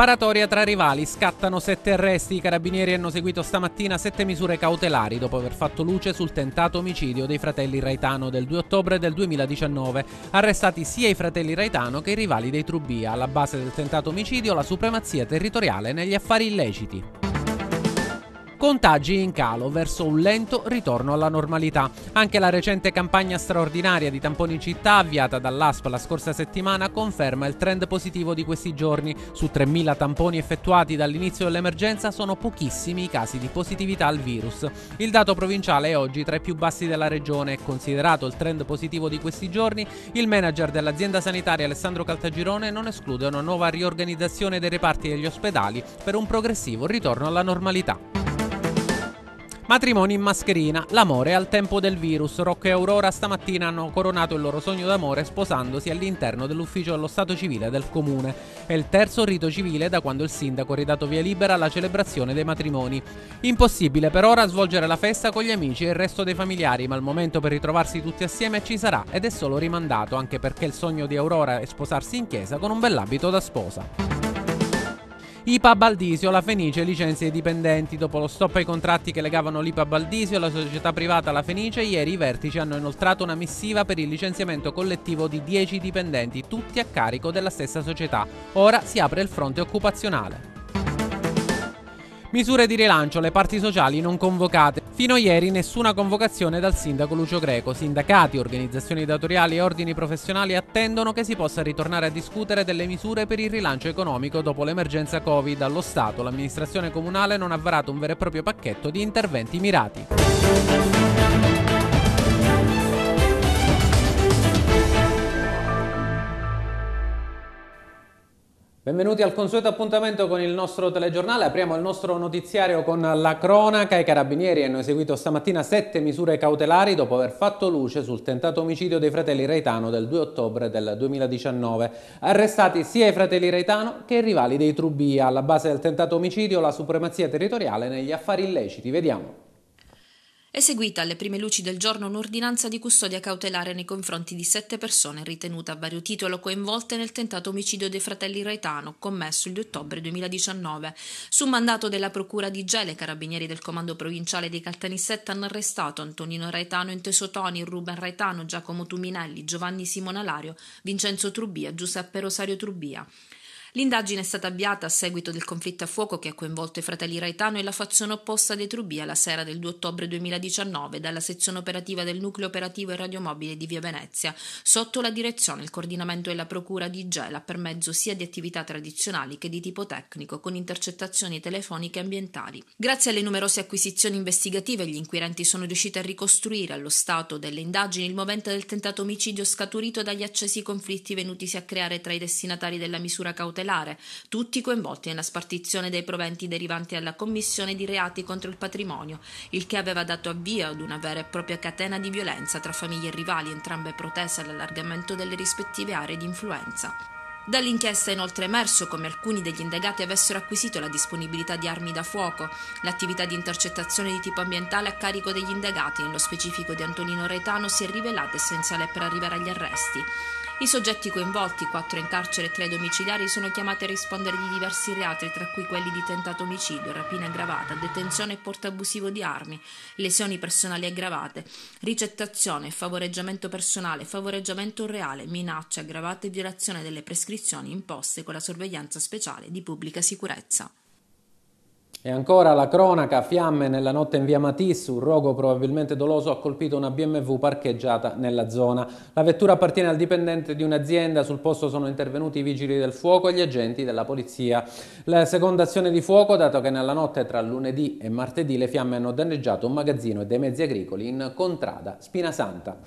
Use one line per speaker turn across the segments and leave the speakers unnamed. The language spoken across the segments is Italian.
Sparatoria tra rivali, scattano sette arresti. I carabinieri hanno seguito stamattina sette misure cautelari dopo aver fatto luce sul tentato omicidio dei fratelli Raitano del 2 ottobre del 2019. Arrestati sia i fratelli Raitano che i rivali dei Trubia. Alla base del tentato omicidio la supremazia territoriale negli affari illeciti. Contagi in calo verso un lento ritorno alla normalità. Anche la recente campagna straordinaria di tamponi città avviata dall'ASP la scorsa settimana conferma il trend positivo di questi giorni. Su 3.000 tamponi effettuati dall'inizio dell'emergenza sono pochissimi i casi di positività al virus. Il dato provinciale è oggi tra i più bassi della regione. Considerato il trend positivo di questi giorni, il manager dell'azienda sanitaria Alessandro Caltagirone non esclude una nuova riorganizzazione dei reparti degli ospedali per un progressivo ritorno alla normalità. Matrimoni in mascherina, l'amore al tempo del virus. Rocco e Aurora stamattina hanno coronato il loro sogno d'amore sposandosi all'interno dell'ufficio dello Stato civile del comune. È il terzo rito civile da quando il sindaco ha ridato via libera alla celebrazione dei matrimoni. Impossibile per ora svolgere la festa con gli amici e il resto dei familiari, ma il momento per ritrovarsi tutti assieme ci sarà ed è solo rimandato, anche perché il sogno di Aurora è sposarsi in chiesa con un bell'abito da sposa. IPA Baldisio, la Fenice licenzia i dipendenti. Dopo lo stop ai contratti che legavano l'IPA Baldisio e la società privata La Fenice, ieri i vertici hanno inoltrato una missiva per il licenziamento collettivo di 10 dipendenti, tutti a carico della stessa società. Ora si apre il fronte occupazionale. Misure di rilancio, le parti sociali non convocate. Fino a ieri nessuna convocazione dal sindaco Lucio Greco. Sindacati, organizzazioni datoriali e ordini professionali attendono che si possa ritornare a discutere delle misure per il rilancio economico dopo l'emergenza Covid. Allo Stato l'amministrazione comunale non ha varato un vero e proprio pacchetto di interventi mirati. Benvenuti al consueto appuntamento con il nostro telegiornale. Apriamo il nostro notiziario con la cronaca. I carabinieri hanno eseguito stamattina sette misure cautelari dopo aver fatto luce sul tentato omicidio dei fratelli Reitano del 2 ottobre del 2019. Arrestati sia i fratelli Reitano che i rivali dei Trubia. Alla base del tentato omicidio la supremazia territoriale negli affari illeciti. Vediamo.
Eseguita alle prime luci del giorno un'ordinanza di custodia cautelare nei confronti di sette persone ritenute a vario titolo coinvolte nel tentato omicidio dei fratelli Raitano commesso il 2 ottobre 2019. Su mandato della Procura di Gele, carabinieri del Comando Provinciale dei Caltanissetta hanno arrestato Antonino Raitano, Inteso Toni, Ruben Raitano, Giacomo Tuminelli, Giovanni Simonalario, Vincenzo Trubia, Giuseppe Rosario Trubia. L'indagine è stata avviata a seguito del conflitto a fuoco che ha coinvolto i fratelli Raitano e la fazione opposta dei Trubia la sera del 2 ottobre 2019 dalla sezione operativa del nucleo operativo e radiomobile di Via Venezia, sotto la direzione e il coordinamento della Procura di Gela per mezzo sia di attività tradizionali che di tipo tecnico con intercettazioni telefoniche ambientali. Grazie alle numerose acquisizioni investigative gli inquirenti sono riusciti a ricostruire allo stato delle indagini il momento del tentato omicidio scaturito dagli accesi conflitti venutisi a creare tra i destinatari della misura cautelare cautelare, tutti coinvolti nella spartizione dei proventi derivanti dalla commissione di reati contro il patrimonio, il che aveva dato avvio ad una vera e propria catena di violenza tra famiglie rivali, entrambe protese all'allargamento delle rispettive aree di influenza. Dall'inchiesta è inoltre emerso come alcuni degli indagati avessero acquisito la disponibilità di armi da fuoco. L'attività di intercettazione di tipo ambientale a carico degli indagati, nello specifico di Antonino Retano, si è rivelata essenziale per arrivare agli arresti. I soggetti coinvolti, quattro in carcere e tre domiciliari, sono chiamati a rispondere di diversi reati, tra cui quelli di tentato omicidio, rapina aggravata, detenzione e porto abusivo di armi, lesioni personali aggravate, ricettazione, favoreggiamento personale, favoreggiamento reale, minacce aggravate e violazione delle prescrizioni imposte con la sorveglianza speciale di pubblica sicurezza.
E ancora la cronaca, fiamme nella notte in via Matisse, un rogo probabilmente doloso ha colpito una BMW parcheggiata nella zona. La vettura appartiene al dipendente di un'azienda, sul posto sono intervenuti i vigili del fuoco e gli agenti della polizia. La seconda azione di fuoco, dato che nella notte tra lunedì e martedì le fiamme hanno danneggiato un magazzino e dei mezzi agricoli in Contrada, Spinasanta.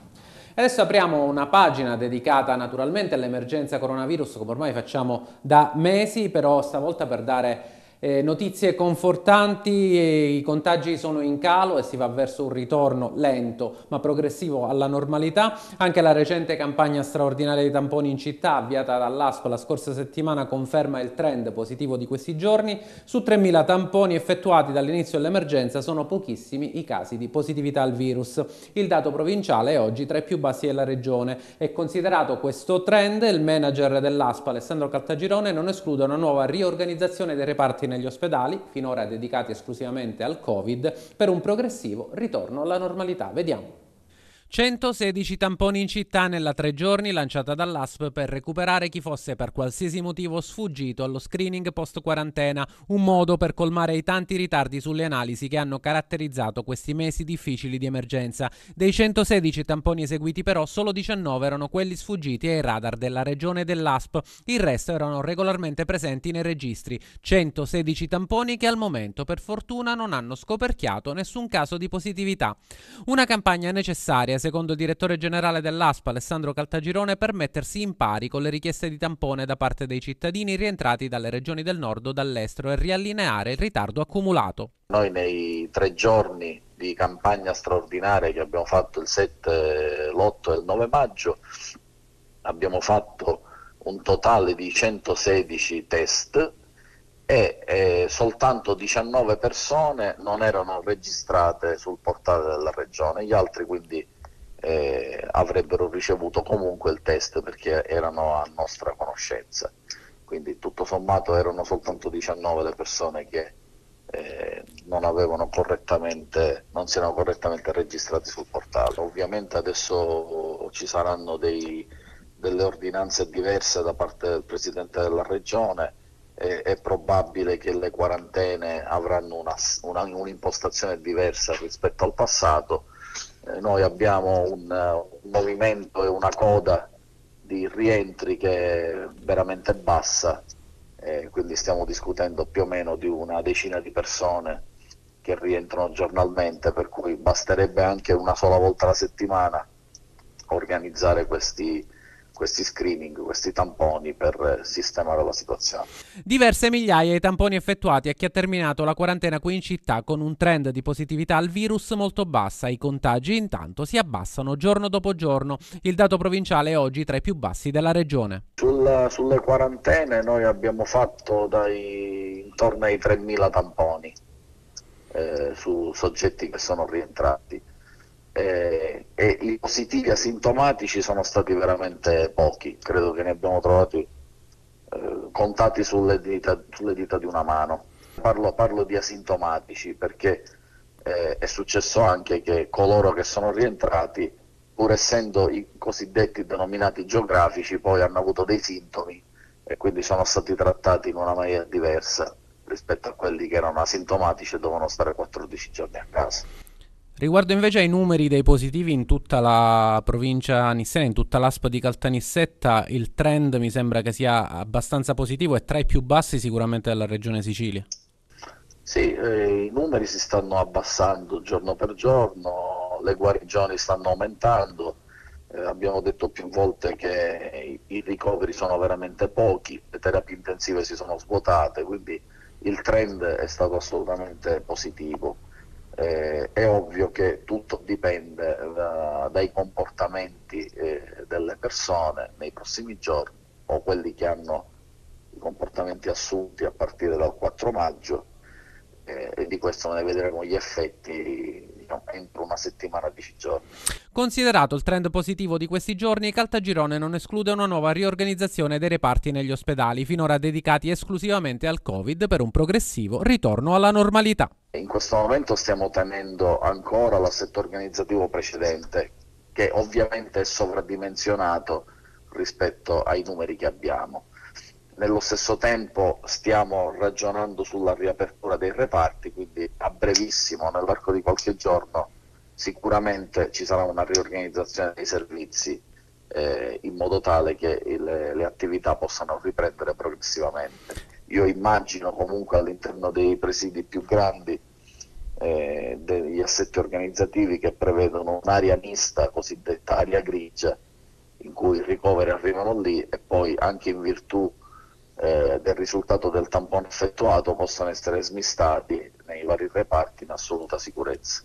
Adesso apriamo una pagina dedicata naturalmente all'emergenza coronavirus, come ormai facciamo da mesi, però stavolta per dare Eh, notizie confortanti, i contagi sono in calo e si va verso un ritorno lento ma progressivo alla normalità. Anche la recente campagna straordinaria di tamponi in città avviata dall'ASP la scorsa settimana conferma il trend positivo di questi giorni. Su 3.000 tamponi effettuati dall'inizio dell'emergenza sono pochissimi i casi di positività al virus. Il dato provinciale è oggi tra i più bassi della regione e considerato questo trend il manager dell'ASP Alessandro Caltagirone non esclude una nuova riorganizzazione dei reparti negli ospedali, finora dedicati esclusivamente al Covid, per un progressivo ritorno alla normalità. Vediamo. 116 tamponi in città nella tre giorni lanciata dall'ASP per recuperare chi fosse per qualsiasi motivo sfuggito allo screening post quarantena, un modo per colmare i tanti ritardi sulle analisi che hanno caratterizzato questi mesi difficili di emergenza. Dei 116 tamponi eseguiti però solo 19 erano quelli sfuggiti ai radar della regione dell'ASP, il resto erano regolarmente presenti nei registri, 116 tamponi che al momento per fortuna non hanno scoperchiato nessun caso di positività. Una campagna necessaria secondo il direttore generale dell'ASPA Alessandro Caltagirone, per mettersi in pari con le richieste di tampone da parte dei cittadini rientrati dalle regioni del nord o dall'estero e riallineare il ritardo accumulato.
Noi nei tre giorni di campagna straordinaria che abbiamo fatto il 7, l'8 e il 9 maggio abbiamo fatto un totale di 116 test e eh, soltanto 19 persone non erano registrate sul portale della regione, gli altri quindi eh, avrebbero ricevuto comunque il test perché erano a nostra conoscenza. Quindi tutto sommato erano soltanto 19 le persone che eh, non, non si erano correttamente registrati sul portale. Ovviamente adesso ci saranno dei, delle ordinanze diverse da parte del Presidente della Regione, eh, è probabile che le quarantene avranno un'impostazione diversa rispetto al passato eh, noi abbiamo un, un, movimento e una coda di rientri che è veramente bassa, eh, quindi stiamo discutendo più o meno di una decina di persone che rientrano giornalmente, per cui basterebbe anche una sola volta alla settimana organizzare questi, questi screening, questi tamponi per sistemare la situazione.
Diverse migliaia i tamponi effettuati a chi ha terminato la quarantena qui in città con un trend di positività al virus molto bassa. I contagi intanto si abbassano giorno dopo giorno. Il dato provinciale è oggi tra i più bassi della regione.
Sul, sulle quarantene noi abbiamo fatto dai, intorno ai 3.000 tamponi eh, su soggetti che sono rientrati eh, e i positivi asintomatici sono stati veramente pochi, credo che ne abbiamo trovati eh, contati sulle dita, sulle dita, di una mano. Parlo, parlo di asintomatici perché eh, è successo anche che coloro che sono rientrati, pur essendo i cosiddetti denominati geografici, poi hanno avuto dei sintomi e quindi sono stati trattati in una maniera diversa rispetto a quelli che erano asintomatici e dovevano stare 14 giorni a casa.
Riguardo invece ai numeri dei positivi in tutta la provincia nissena, in tutta l'ASP di Caltanissetta, il trend mi sembra che sia abbastanza positivo e tra i più bassi sicuramente della regione Sicilia.
Sì, eh, i numeri si stanno abbassando giorno per giorno, le guarigioni stanno aumentando, eh, abbiamo detto più volte che i, i ricoveri sono veramente pochi, le terapie intensive si sono svuotate, quindi il trend è stato assolutamente positivo eh, è ovvio che tutto dipende da, dai comportamenti eh, delle persone nei prossimi giorni o quelli che hanno i comportamenti assunti a partire dal 4 maggio eh, e di questo ne vedremo gli effetti diciamo, entro una settimana, dieci giorni.
Considerato il trend positivo di questi giorni, Caltagirone non esclude una nuova riorganizzazione dei reparti negli ospedali, finora dedicati esclusivamente al Covid, per un progressivo ritorno alla normalità.
In questo momento stiamo tenendo ancora l'assetto organizzativo precedente, che ovviamente è sovradimensionato rispetto ai numeri che abbiamo nello stesso tempo stiamo ragionando sulla riapertura dei reparti, quindi a brevissimo, nell'arco di qualche giorno, sicuramente ci sarà una riorganizzazione dei servizi eh, in modo tale che il, le attività possano riprendere progressivamente. Io immagino comunque all'interno dei presidi più grandi eh, degli assetti organizzativi che prevedono un'area mista, cosiddetta area grigia, in cui i ricoveri arrivano lì e poi anche in virtù eh, del risultato del tampone effettuato possano essere smistati nei vari reparti in assoluta sicurezza.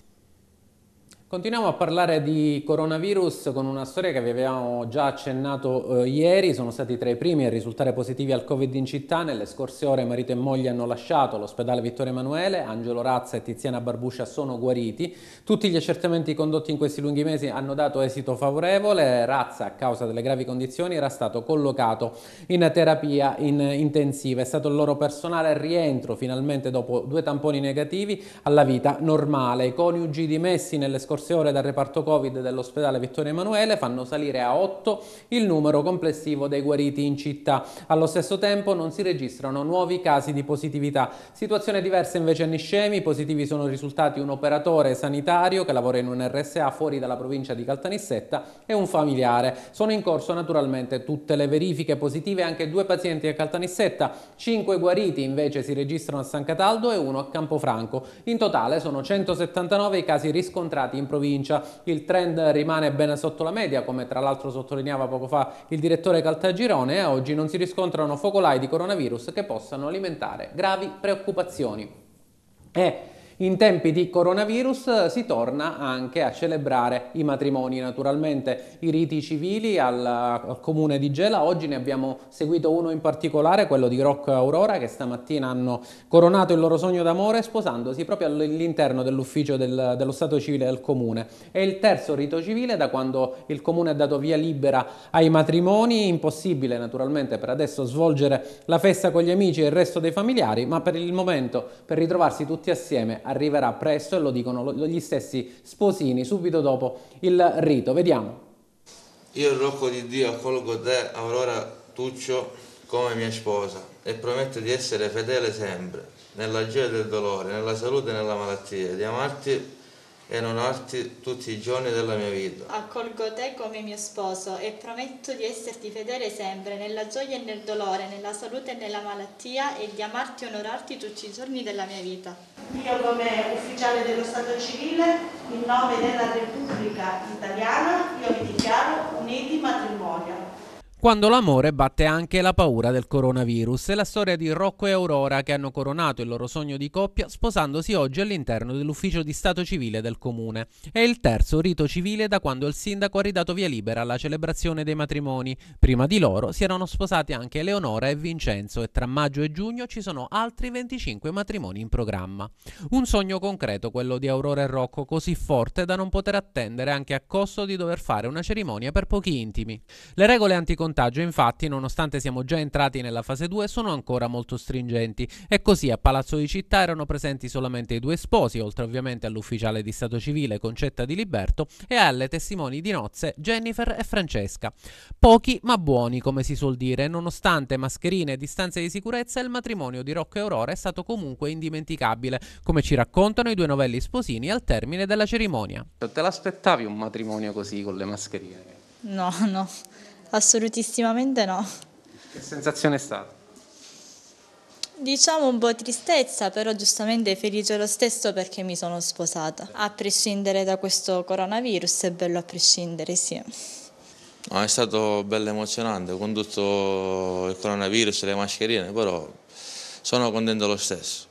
Continuiamo a parlare di coronavirus con una storia che vi avevamo già accennato eh, ieri, sono stati tra i primi a risultare positivi al Covid in città, nelle scorse ore marito e moglie hanno lasciato l'ospedale Vittorio Emanuele, Angelo Razza e Tiziana Barbuscia sono guariti, tutti gli accertamenti condotti in questi lunghi mesi hanno dato esito favorevole, Razza a causa delle gravi condizioni era stato collocato in terapia in intensiva, è stato il loro personale rientro finalmente dopo due tamponi negativi alla vita normale, i coniugi dimessi nelle scorse scorse ore dal reparto Covid dell'ospedale Vittorio Emanuele fanno salire a 8 il numero complessivo dei guariti in città. Allo stesso tempo non si registrano nuovi casi di positività. Situazione diversa invece a Niscemi, positivi sono risultati un operatore sanitario che lavora in un RSA fuori dalla provincia di Caltanissetta e un familiare. Sono in corso naturalmente tutte le verifiche positive anche due pazienti a Caltanissetta, 5 guariti invece si registrano a San Cataldo e uno a Campofranco. In totale sono 179 i casi riscontrati in provincia. Il trend rimane ben sotto la media, come tra l'altro sottolineava poco fa il direttore Caltagirone, e oggi non si riscontrano focolai di coronavirus che possano alimentare gravi preoccupazioni. E in tempi di coronavirus si torna anche a celebrare i matrimoni, naturalmente i riti civili al, al, comune di Gela. Oggi ne abbiamo seguito uno in particolare, quello di Rocco e Aurora, che stamattina hanno coronato il loro sogno d'amore sposandosi proprio all'interno dell'ufficio del, dello Stato civile del comune. È il terzo rito civile da quando il comune ha dato via libera ai matrimoni, impossibile naturalmente per adesso svolgere la festa con gli amici e il resto dei familiari, ma per il momento per ritrovarsi tutti assieme arriverà presto e lo dicono gli stessi sposini subito dopo il rito. Vediamo.
Io, Rocco di Dio, accolgo te, Aurora Tuccio, come mia sposa e prometto di essere fedele sempre, nella gioia del dolore, nella salute e nella malattia, di amarti e non arti tutti i giorni della mia vita.
Accolgo te come mio sposo e prometto di esserti fedele sempre, nella gioia e nel dolore, nella salute e nella malattia e di amarti e onorarti tutti i giorni della mia vita.
Io come ufficiale dello Stato civile, in nome della Repubblica Italiana, io vi dichiaro uniti matrimonio.
Quando l'amore batte anche la paura del coronavirus è la storia di Rocco e Aurora che hanno coronato il loro sogno di coppia sposandosi oggi all'interno dell'ufficio di stato civile del comune. È il terzo rito civile da quando il sindaco ha ridato via libera alla celebrazione dei matrimoni. Prima di loro si erano sposati anche Eleonora e Vincenzo e tra maggio e giugno ci sono altri 25 matrimoni in programma. Un sogno concreto quello di Aurora e Rocco così forte da non poter attendere anche a costo di dover fare una cerimonia per pochi intimi. Le regole anticontagio contagio infatti, nonostante siamo già entrati nella fase 2, sono ancora molto stringenti e così a Palazzo di Città erano presenti solamente i due sposi, oltre ovviamente all'ufficiale di Stato civile Concetta di Liberto e alle testimoni di nozze Jennifer e Francesca. Pochi ma buoni, come si suol dire, nonostante mascherine e distanze di sicurezza, il matrimonio di Rocco e Aurora è stato comunque indimenticabile, come ci raccontano i due novelli sposini al termine della cerimonia.
Te l'aspettavi un matrimonio così con le mascherine?
No, no. Assolutissimamente no.
Che sensazione è stata?
Diciamo un po' tristezza, però giustamente felice lo stesso perché mi sono sposata. A prescindere da questo coronavirus è bello a prescindere, sì.
No, è stato bello emozionante con tutto il coronavirus e le mascherine, però sono contento lo stesso.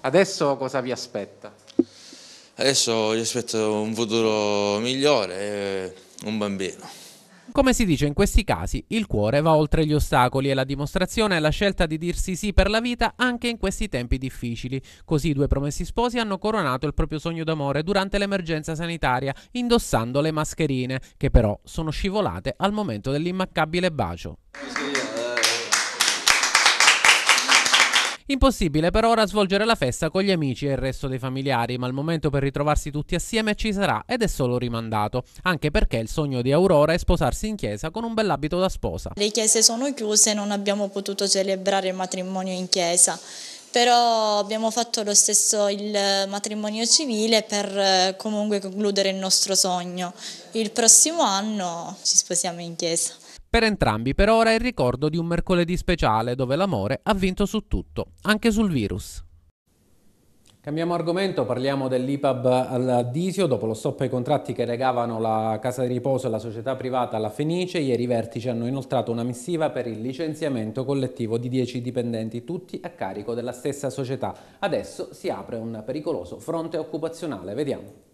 Adesso cosa vi aspetta?
Adesso vi aspetto un futuro migliore e un bambino.
Come si dice in questi casi, il cuore va oltre gli ostacoli e la dimostrazione è la scelta di dirsi sì per la vita anche in questi tempi difficili. Così i due promessi sposi hanno coronato il proprio sogno d'amore durante l'emergenza sanitaria, indossando le mascherine, che però sono scivolate al momento dell'immaccabile bacio. Impossibile per ora svolgere la festa con gli amici e il resto dei familiari, ma il momento per ritrovarsi tutti assieme ci sarà ed è solo rimandato, anche perché il sogno di Aurora è sposarsi in chiesa con un bell'abito da sposa.
Le chiese sono chiuse, non abbiamo potuto celebrare il matrimonio in chiesa però abbiamo fatto lo stesso il matrimonio civile per eh, comunque concludere il nostro sogno. Il prossimo anno ci sposiamo in chiesa.
Per entrambi per ora è il ricordo di un mercoledì speciale dove l'amore ha vinto su tutto, anche sul virus. Cambiamo argomento, parliamo dell'IPAB al Disio, dopo lo stop ai contratti che regavano la casa di riposo e la società privata alla Fenice, ieri i vertici hanno inoltrato una missiva per il licenziamento collettivo di 10 dipendenti, tutti a carico della stessa società. Adesso si apre un pericoloso fronte occupazionale, vediamo.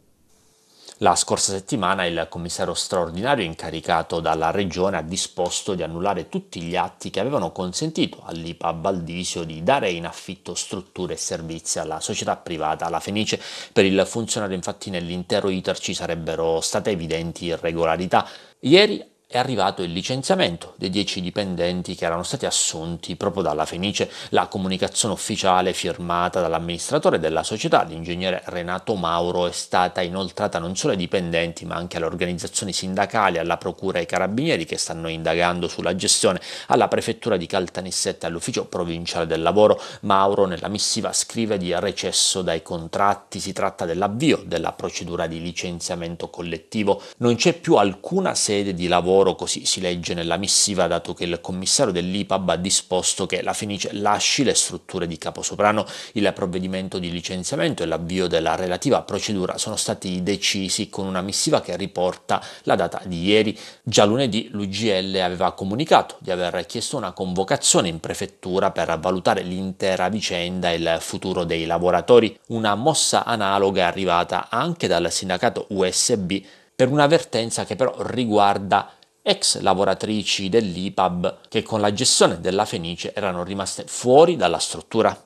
La scorsa settimana il commissario straordinario incaricato dalla regione ha disposto di annullare tutti gli atti che avevano consentito all'IPA Baldisio di dare in affitto strutture e servizi alla società privata La Fenice. Per il funzionario infatti nell'intero iter ci sarebbero state evidenti irregolarità. Ieri è arrivato il licenziamento dei dieci dipendenti che erano stati assunti proprio dalla Fenice. La comunicazione ufficiale firmata dall'amministratore della società, l'ingegnere Renato Mauro, è stata inoltrata non solo ai dipendenti ma anche alle organizzazioni sindacali, alla procura e ai carabinieri che stanno indagando sulla gestione, alla prefettura di Caltanissetta e all'ufficio provinciale del lavoro. Mauro nella missiva scrive di recesso dai contratti, si tratta dell'avvio della procedura di licenziamento collettivo. Non c'è più alcuna sede di lavoro lavoro, così si legge nella missiva, dato che il commissario dell'IPAB ha disposto che la Fenice lasci le strutture di Caposoprano. Il provvedimento di licenziamento e l'avvio della relativa procedura sono stati decisi con una missiva che riporta la data di ieri. Già lunedì l'UGL aveva comunicato di aver chiesto una convocazione in prefettura per valutare l'intera vicenda e il futuro dei lavoratori. Una mossa analoga è arrivata anche dal sindacato USB per un'avvertenza che però riguarda ex lavoratrici dell'IPAB che con la gestione della Fenice erano rimaste fuori dalla struttura.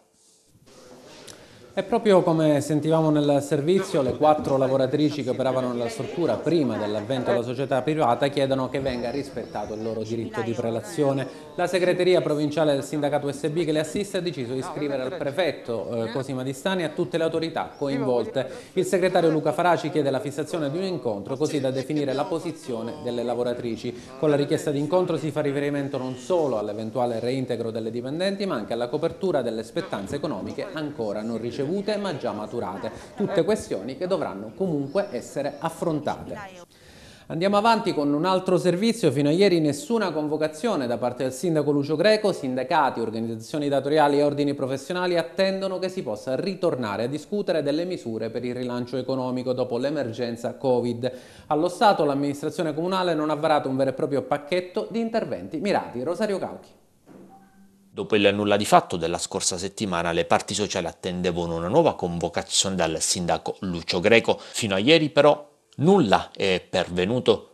È proprio come sentivamo nel servizio, le quattro lavoratrici che operavano nella struttura prima dell'avvento della società privata chiedono che venga rispettato il loro diritto di prelazione. La segreteria provinciale del sindacato USB che le assiste ha deciso di scrivere al prefetto eh, Cosima Distani e a tutte le autorità coinvolte. Il segretario Luca Faraci chiede la fissazione di un incontro così da definire la posizione delle lavoratrici. Con la richiesta di incontro si fa riferimento non solo all'eventuale reintegro delle dipendenti ma anche alla copertura delle spettanze economiche ancora non ricevute ricevute ma già maturate. Tutte questioni che dovranno comunque essere affrontate. Andiamo avanti con un altro servizio, fino a ieri nessuna convocazione da parte del sindaco Lucio Greco, sindacati, organizzazioni datoriali e ordini professionali attendono che si possa ritornare a discutere delle misure per il rilancio economico dopo l'emergenza Covid. Allo Stato l'amministrazione comunale non ha varato un vero e proprio pacchetto di interventi mirati. Rosario Cauchi.
Dopo il nulla di fatto della scorsa settimana, le parti sociali attendevano una nuova convocazione dal sindaco Lucio Greco. Fino a ieri però nulla è pervenuto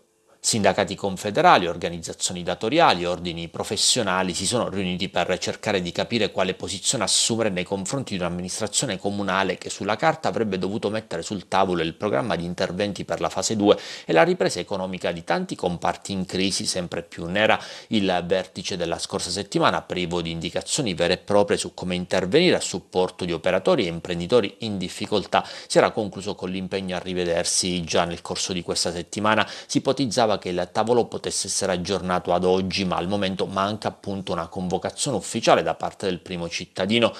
Sindacati confederali, organizzazioni datoriali, ordini professionali si sono riuniti per cercare di capire quale posizione assumere nei confronti di un'amministrazione comunale che sulla carta avrebbe dovuto mettere sul tavolo il programma di interventi per la fase 2 e la ripresa economica di tanti comparti in crisi sempre più nera. Il vertice della scorsa settimana, privo di indicazioni vere e proprie su come intervenire a supporto di operatori e imprenditori in difficoltà, si era concluso con l'impegno a rivedersi già nel corso di questa settimana. Si ipotizzava che il tavolo potesse essere aggiornato ad oggi, ma al momento manca appunto una convocazione ufficiale da parte del primo cittadino.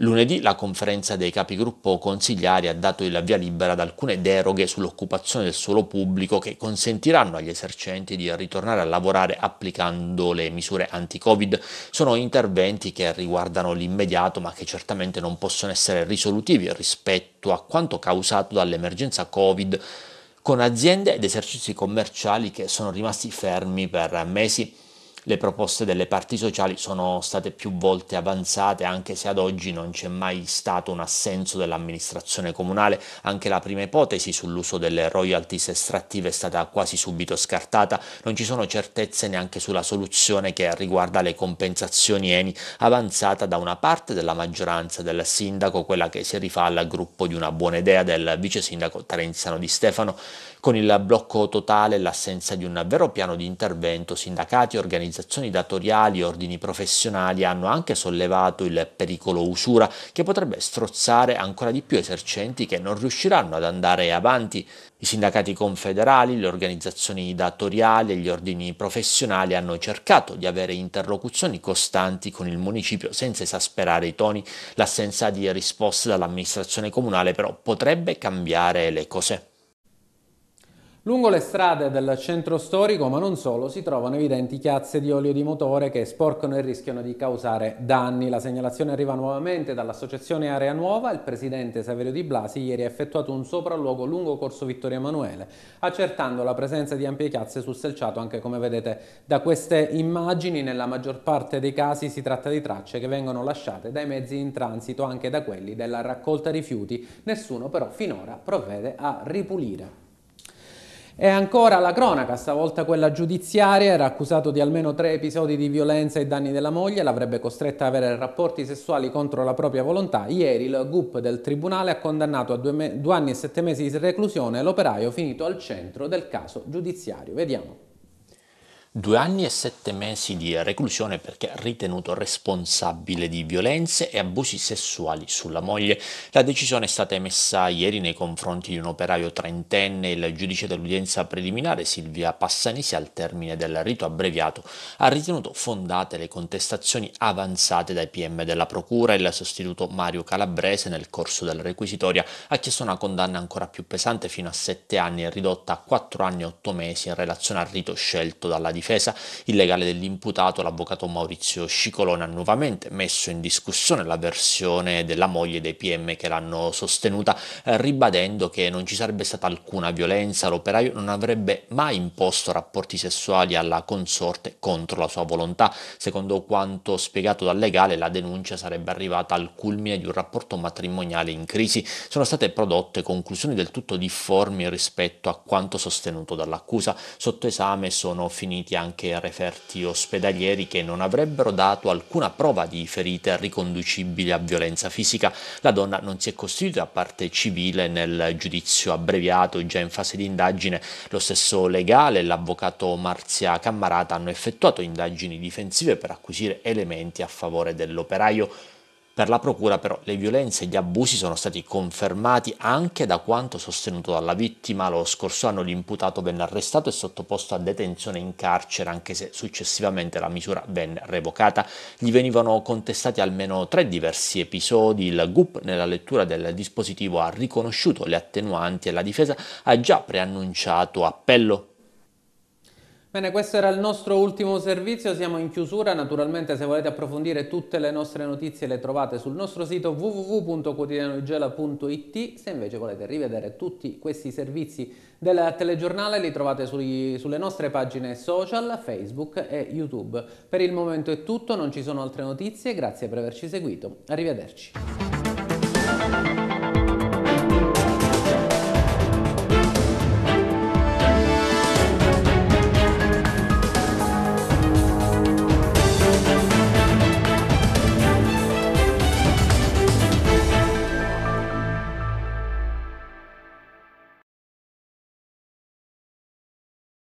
Lunedì la conferenza dei capigruppo consigliari ha dato il via libera ad alcune deroghe sull'occupazione del suolo pubblico che consentiranno agli esercenti di ritornare a lavorare applicando le misure anti-Covid. Sono interventi che riguardano l'immediato ma che certamente non possono essere risolutivi rispetto a quanto causato dall'emergenza Covid con aziende ed esercizi commerciali che sono rimasti fermi per mesi le proposte delle parti sociali sono state più volte avanzate, anche se ad oggi non c'è mai stato un assenso dell'amministrazione comunale. Anche la prima ipotesi sull'uso delle royalties estrattive è stata quasi subito scartata. Non ci sono certezze neanche sulla soluzione che riguarda le compensazioni ENI avanzata da una parte della maggioranza del sindaco, quella che si rifà al gruppo di una buona idea del vice sindaco Terenzano Di Stefano. Con il blocco totale e l'assenza di un vero piano di intervento, sindacati, organizzazioni datoriali e ordini professionali hanno anche sollevato il pericolo usura che potrebbe strozzare ancora di più esercenti che non riusciranno ad andare avanti. I sindacati confederali, le organizzazioni datoriali e gli ordini professionali hanno cercato di avere interlocuzioni costanti con il municipio senza esasperare i toni. L'assenza di risposte dall'amministrazione comunale però potrebbe cambiare le cose.
Lungo le strade del centro storico, ma non solo, si trovano evidenti chiazze di olio di motore che sporcano e rischiano di causare danni. La segnalazione arriva nuovamente dall'associazione Area Nuova. Il presidente Saverio Di Blasi ieri ha effettuato un sopralluogo lungo corso Vittorio Emanuele, accertando la presenza di ampie chiazze sul selciato, anche come vedete da queste immagini. Nella maggior parte dei casi si tratta di tracce che vengono lasciate dai mezzi in transito, anche da quelli della raccolta rifiuti. Nessuno però finora provvede a ripulire. E ancora la cronaca, stavolta quella giudiziaria, era accusato di almeno tre episodi di violenza ai danni della moglie, l'avrebbe costretta ad avere rapporti sessuali contro la propria volontà. Ieri il GUP del Tribunale ha condannato a due, due anni e sette mesi di reclusione l'operaio finito al centro del caso giudiziario. Vediamo.
Due anni e sette mesi di reclusione perché ritenuto responsabile di violenze e abusi sessuali sulla moglie. La decisione è stata emessa ieri nei confronti di un operaio trentenne. Il giudice dell'udienza preliminare Silvia Passanisi al termine del rito abbreviato ha ritenuto fondate le contestazioni avanzate dai PM della Procura. Il sostituto Mario Calabrese nel corso della requisitoria ha chiesto una condanna ancora più pesante fino a sette anni e ridotta a quattro anni e otto mesi in relazione al rito scelto dalla difesa, il legale dell'imputato, l'avvocato Maurizio Scicolone, ha nuovamente messo in discussione la versione della moglie dei PM che l'hanno sostenuta, eh, ribadendo che non ci sarebbe stata alcuna violenza, l'operaio non avrebbe mai imposto rapporti sessuali alla consorte contro la sua volontà. Secondo quanto spiegato dal legale, la denuncia sarebbe arrivata al culmine di un rapporto matrimoniale in crisi. Sono state prodotte conclusioni del tutto difformi rispetto a quanto sostenuto dall'accusa. Sotto esame sono finiti definiti anche referti ospedalieri che non avrebbero dato alcuna prova di ferite riconducibili a violenza fisica. La donna non si è costituita parte civile nel giudizio abbreviato già in fase di indagine. Lo stesso legale e l'avvocato Marzia Cammarata hanno effettuato indagini difensive per acquisire elementi a favore dell'operaio. Per la Procura però le violenze e gli abusi sono stati confermati anche da quanto sostenuto dalla vittima. Lo scorso anno l'imputato venne arrestato e sottoposto a detenzione in carcere anche se successivamente la misura venne revocata. Gli venivano contestati almeno tre diversi episodi. Il GUP nella lettura del dispositivo ha riconosciuto le attenuanti e la difesa ha già preannunciato appello
Bene, questo era il nostro ultimo servizio, siamo in chiusura, naturalmente se volete approfondire tutte le nostre notizie le trovate sul nostro sito www.quotidianoigela.it, se invece volete rivedere tutti questi servizi del telegiornale li trovate sui, sulle nostre pagine social, Facebook e YouTube. Per il momento è tutto, non ci sono altre notizie, grazie per averci seguito, arrivederci.